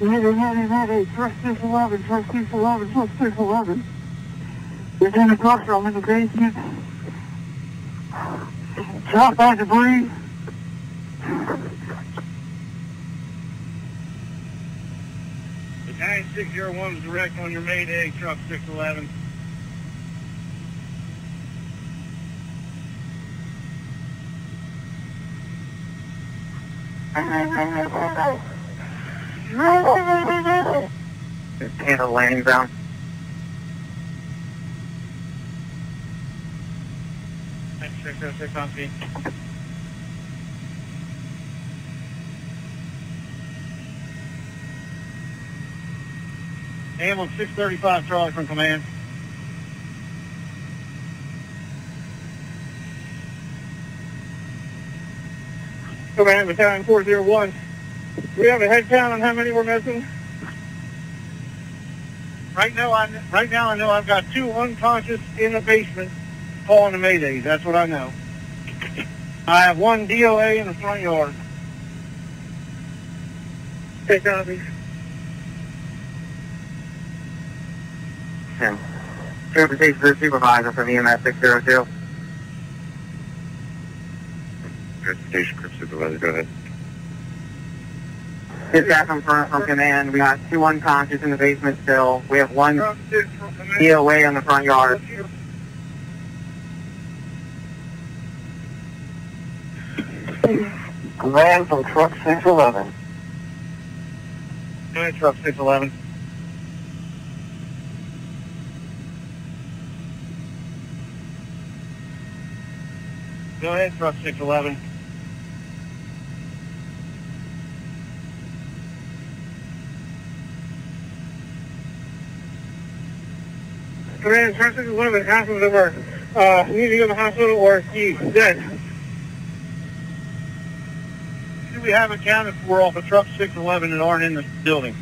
Mayday, mayday, mayday, truck 611, truck 611, truck 611. There's in the classroom in the basement. Top by debris. Battalion 601 is direct on your Mayday, truck 611. Handle landing ground. That's 606 on scene. Ambulance 635 Charlie from command. Command Battalion 401. We have a head count on how many we're missing? Right now, I right now I know I've got two unconscious in the basement calling the Maydays. That's what I know. I have one DOA in the front yard. Take copy. Tim. Transportation Group Supervisor from EMS 602. Transportation Group Supervisor, go ahead. Dispatch from, front from command. We got two unconscious in the basement still. We have one DOA in the front yard. Command from truck 611. Go ahead, truck 611. Go ahead, truck 611. Command, truck 611, half of them are uh, need to go to the hospital or he's dead. We have accounted for off of truck 611 that aren't in the building?